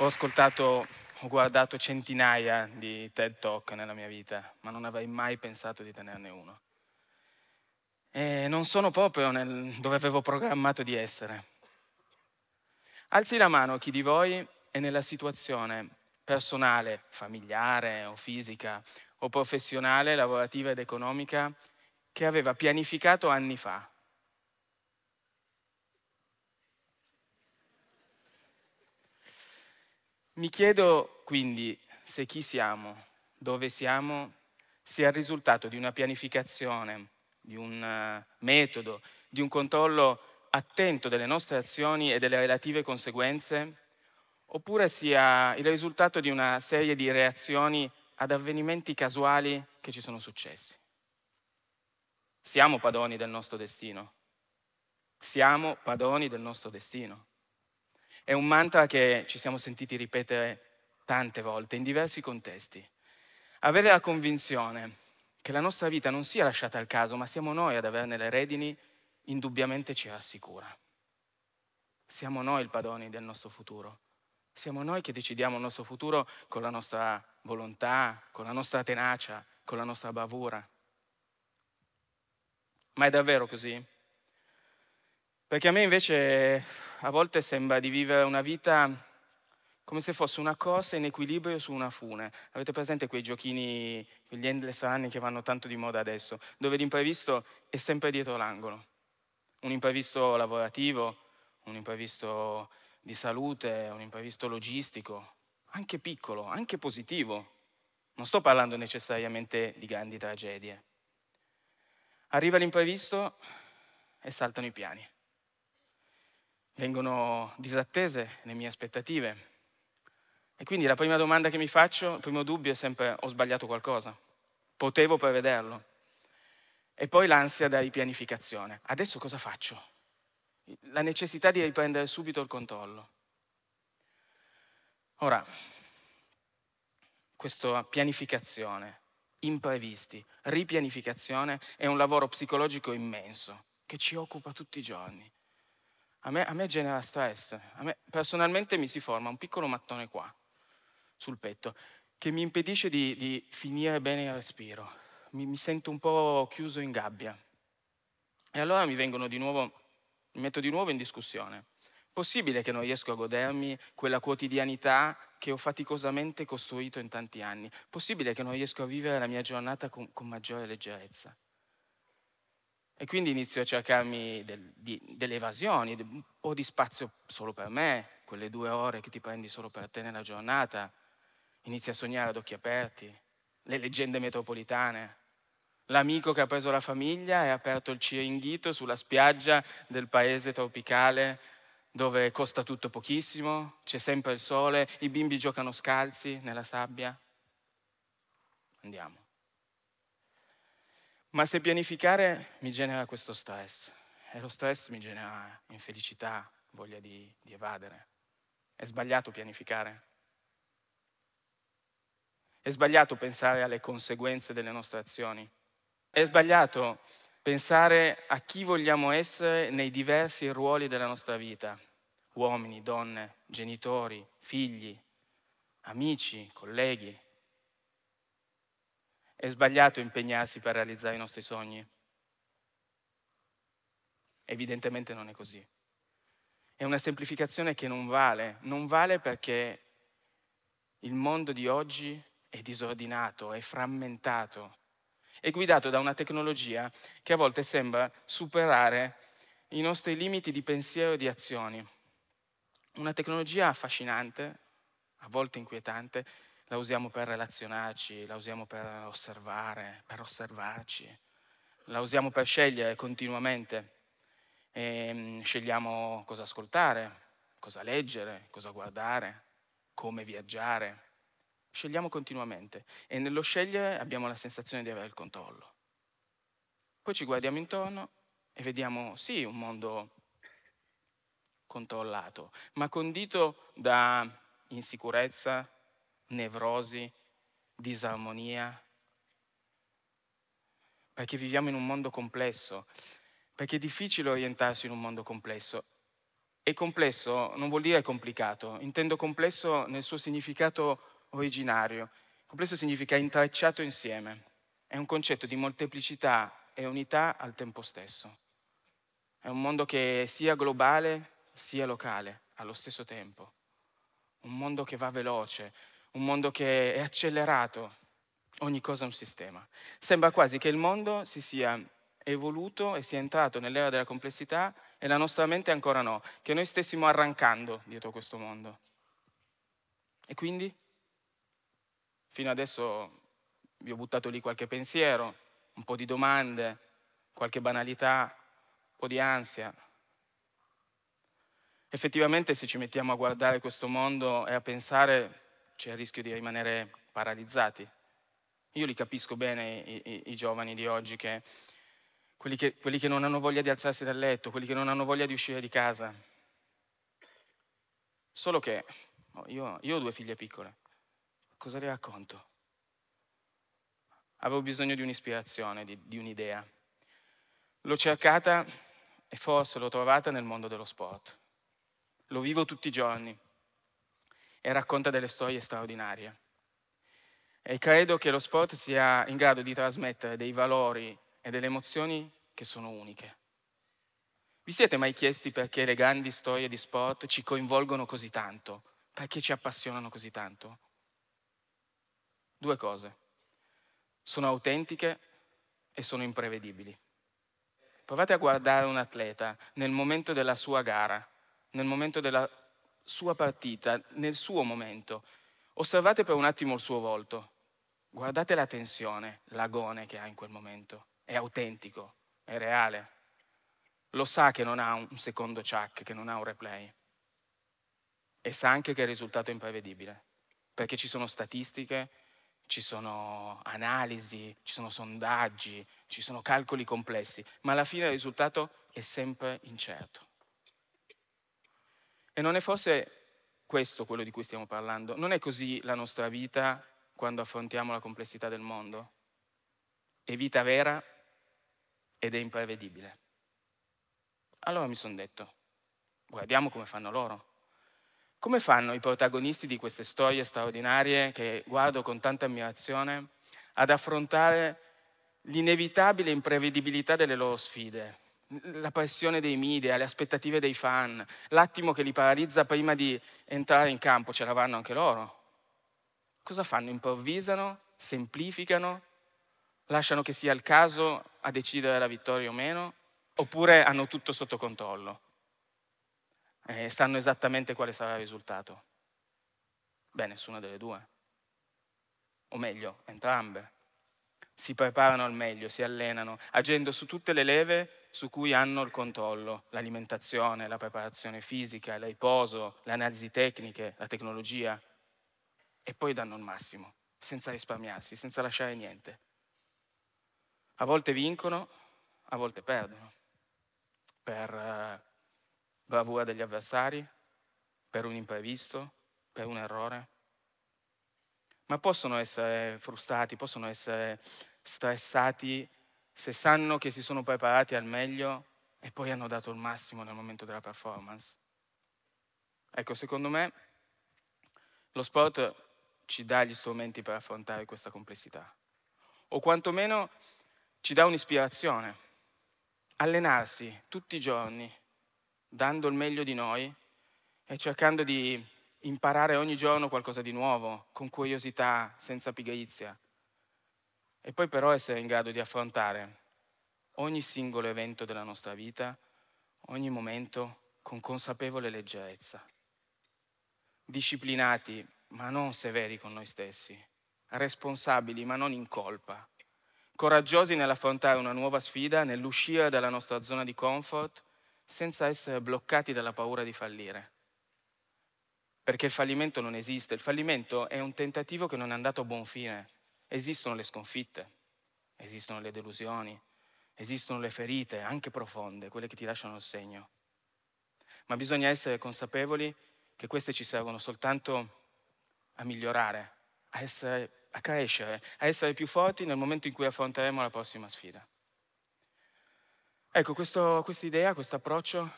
Ho ascoltato, ho guardato centinaia di TED Talk nella mia vita, ma non avrei mai pensato di tenerne uno. E non sono proprio nel, dove avevo programmato di essere. Alzi la mano chi di voi è nella situazione personale, familiare o fisica o professionale, lavorativa ed economica che aveva pianificato anni fa. Mi chiedo quindi se chi siamo, dove siamo, sia il risultato di una pianificazione, di un eh, metodo, di un controllo attento delle nostre azioni e delle relative conseguenze, oppure sia il risultato di una serie di reazioni ad avvenimenti casuali che ci sono successi. Siamo padroni del nostro destino. Siamo padroni del nostro destino. È un mantra che ci siamo sentiti ripetere tante volte, in diversi contesti. Avere la convinzione che la nostra vita non sia lasciata al caso, ma siamo noi ad averne le redini, indubbiamente ci rassicura. Siamo noi il padroni del nostro futuro. Siamo noi che decidiamo il nostro futuro con la nostra volontà, con la nostra tenacia, con la nostra bravura. Ma è davvero così? Perché a me invece a volte sembra di vivere una vita come se fosse una corsa in equilibrio su una fune. Avete presente quei giochini, quegli endless run che vanno tanto di moda adesso, dove l'imprevisto è sempre dietro l'angolo. Un imprevisto lavorativo, un imprevisto di salute, un imprevisto logistico, anche piccolo, anche positivo. Non sto parlando necessariamente di grandi tragedie. Arriva l'imprevisto e saltano i piani. Vengono disattese le mie aspettative. E quindi la prima domanda che mi faccio, il primo dubbio è sempre ho sbagliato qualcosa. Potevo prevederlo. E poi l'ansia da ripianificazione. Adesso cosa faccio? La necessità di riprendere subito il controllo. Ora, questa pianificazione, imprevisti, ripianificazione è un lavoro psicologico immenso che ci occupa tutti i giorni. A me, a me genera stress, a me personalmente mi si forma un piccolo mattone qua, sul petto, che mi impedisce di, di finire bene il respiro. Mi, mi sento un po' chiuso in gabbia. E allora mi vengono di nuovo mi metto di nuovo in discussione. Possibile che non riesco a godermi quella quotidianità che ho faticosamente costruito in tanti anni? Possibile che non riesco a vivere la mia giornata con, con maggiore leggerezza? E quindi inizio a cercarmi del, di, delle evasioni, un po' di spazio solo per me, quelle due ore che ti prendi solo per te nella giornata. Inizi a sognare ad occhi aperti, le leggende metropolitane, l'amico che ha preso la famiglia e ha aperto il ciringhito sulla spiaggia del paese tropicale dove costa tutto pochissimo, c'è sempre il sole, i bimbi giocano scalzi nella sabbia. Andiamo. Ma se pianificare mi genera questo stress e lo stress mi genera infelicità, voglia di, di evadere, è sbagliato pianificare. È sbagliato pensare alle conseguenze delle nostre azioni. È sbagliato pensare a chi vogliamo essere nei diversi ruoli della nostra vita, uomini, donne, genitori, figli, amici, colleghi. È sbagliato impegnarsi per realizzare i nostri sogni. Evidentemente non è così. È una semplificazione che non vale, non vale perché il mondo di oggi è disordinato, è frammentato, è guidato da una tecnologia che a volte sembra superare i nostri limiti di pensiero e di azioni. Una tecnologia affascinante, a volte inquietante, la usiamo per relazionarci, la usiamo per osservare, per osservarci, la usiamo per scegliere continuamente. E, ehm, scegliamo cosa ascoltare, cosa leggere, cosa guardare, come viaggiare. Scegliamo continuamente e nello scegliere abbiamo la sensazione di avere il controllo. Poi ci guardiamo intorno e vediamo, sì, un mondo controllato, ma condito da insicurezza, nevrosi, disarmonia. perché viviamo in un mondo complesso, perché è difficile orientarsi in un mondo complesso. E complesso non vuol dire complicato, intendo complesso nel suo significato originario. Complesso significa intrecciato insieme, è un concetto di molteplicità e unità al tempo stesso. È un mondo che sia globale sia locale allo stesso tempo. Un mondo che va veloce, un mondo che è accelerato, ogni cosa è un sistema. Sembra quasi che il mondo si sia evoluto e sia entrato nell'era della complessità e la nostra mente ancora no, che noi stessimo arrancando dietro questo mondo. E quindi? Fino adesso vi ho buttato lì qualche pensiero, un po' di domande, qualche banalità, un po' di ansia. Effettivamente se ci mettiamo a guardare questo mondo e a pensare c'è il rischio di rimanere paralizzati. Io li capisco bene i, i, i giovani di oggi, che quelli, che quelli, che non hanno voglia di alzarsi dal letto, quelli che non hanno voglia di uscire di casa. Solo che oh, io, io ho due figlie piccole, cosa le racconto? Avevo bisogno di un'ispirazione, di, di un'idea. L'ho cercata e forse l'ho trovata nel mondo dello sport. Lo vivo tutti i giorni e racconta delle storie straordinarie. E credo che lo sport sia in grado di trasmettere dei valori e delle emozioni che sono uniche. Vi siete mai chiesti perché le grandi storie di sport ci coinvolgono così tanto? Perché ci appassionano così tanto? Due cose. Sono autentiche e sono imprevedibili. Provate a guardare un atleta nel momento della sua gara, nel momento della sua partita, nel suo momento. Osservate per un attimo il suo volto. Guardate la tensione, l'agone che ha in quel momento. È autentico, è reale. Lo sa che non ha un secondo chuck, che non ha un replay. E sa anche che il risultato è imprevedibile, perché ci sono statistiche, ci sono analisi, ci sono sondaggi, ci sono calcoli complessi, ma alla fine il risultato è sempre incerto. E non è forse questo quello di cui stiamo parlando? Non è così la nostra vita quando affrontiamo la complessità del mondo? È vita vera ed è imprevedibile. Allora mi sono detto, guardiamo come fanno loro. Come fanno i protagonisti di queste storie straordinarie che guardo con tanta ammirazione ad affrontare l'inevitabile imprevedibilità delle loro sfide? la pressione dei media, le aspettative dei fan, l'attimo che li paralizza prima di entrare in campo, ce l'avranno anche loro. Cosa fanno? Improvvisano, semplificano, lasciano che sia il caso a decidere la vittoria o meno, oppure hanno tutto sotto controllo e sanno esattamente quale sarà il risultato. Beh, nessuna delle due. O meglio, entrambe si preparano al meglio, si allenano, agendo su tutte le leve su cui hanno il controllo, l'alimentazione, la preparazione fisica, il riposo, le analisi tecniche, la tecnologia, e poi danno il massimo, senza risparmiarsi, senza lasciare niente. A volte vincono, a volte perdono, per uh, bravura degli avversari, per un imprevisto, per un errore ma possono essere frustrati, possono essere stressati se sanno che si sono preparati al meglio e poi hanno dato il massimo nel momento della performance. Ecco, secondo me lo sport ci dà gli strumenti per affrontare questa complessità, o quantomeno ci dà un'ispirazione. Allenarsi tutti i giorni, dando il meglio di noi e cercando di imparare ogni giorno qualcosa di nuovo, con curiosità, senza pigrizia. E poi però essere in grado di affrontare ogni singolo evento della nostra vita, ogni momento con consapevole leggerezza. Disciplinati, ma non severi con noi stessi. Responsabili, ma non in colpa. Coraggiosi nell'affrontare una nuova sfida, nell'uscire dalla nostra zona di comfort, senza essere bloccati dalla paura di fallire perché il fallimento non esiste, il fallimento è un tentativo che non è andato a buon fine. Esistono le sconfitte, esistono le delusioni, esistono le ferite, anche profonde, quelle che ti lasciano il segno. Ma bisogna essere consapevoli che queste ci servono soltanto a migliorare, a essere a crescere, a essere più forti nel momento in cui affronteremo la prossima sfida. Ecco, questa idea, questo approccio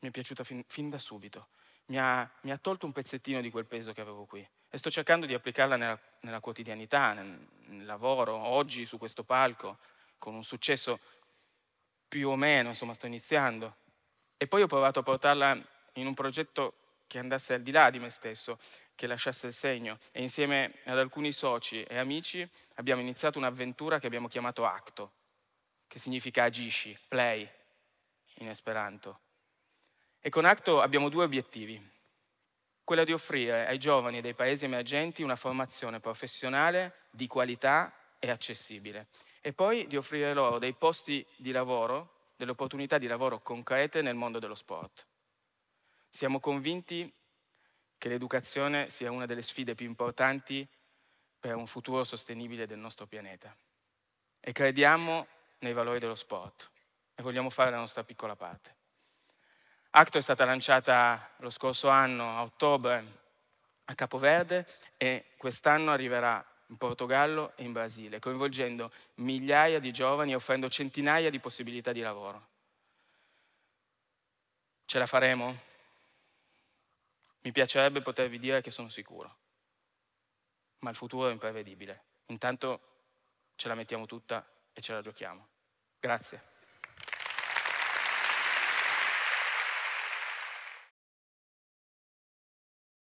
mi è piaciuto fin, fin da subito. Mi ha, mi ha, tolto un pezzettino di quel peso che avevo qui e sto cercando di applicarla nella, nella quotidianità, nel, nel, lavoro, oggi su questo palco, con un successo più o meno, insomma sto iniziando. E poi ho provato a portarla in un progetto che andasse al di là di me stesso, che lasciasse il segno. E insieme ad alcuni soci e amici abbiamo iniziato un'avventura che abbiamo chiamato Acto, che significa agisci, play in esperanto. E con Acto abbiamo due obiettivi. Quello di offrire ai giovani dei paesi emergenti una formazione professionale di qualità e accessibile. E poi di offrire loro dei posti di lavoro, delle opportunità di lavoro concrete nel mondo dello sport. Siamo convinti che l'educazione sia una delle sfide più importanti per un futuro sostenibile del nostro pianeta. E crediamo nei valori dello sport e vogliamo fare la nostra piccola parte. Acto è stata lanciata lo scorso anno, a ottobre, a Capoverde e quest'anno arriverà in Portogallo e in Brasile, coinvolgendo migliaia di giovani e offrendo centinaia di possibilità di lavoro. Ce la faremo? Mi piacerebbe potervi dire che sono sicuro, ma il futuro è imprevedibile. Intanto ce la mettiamo tutta e ce la giochiamo. Grazie.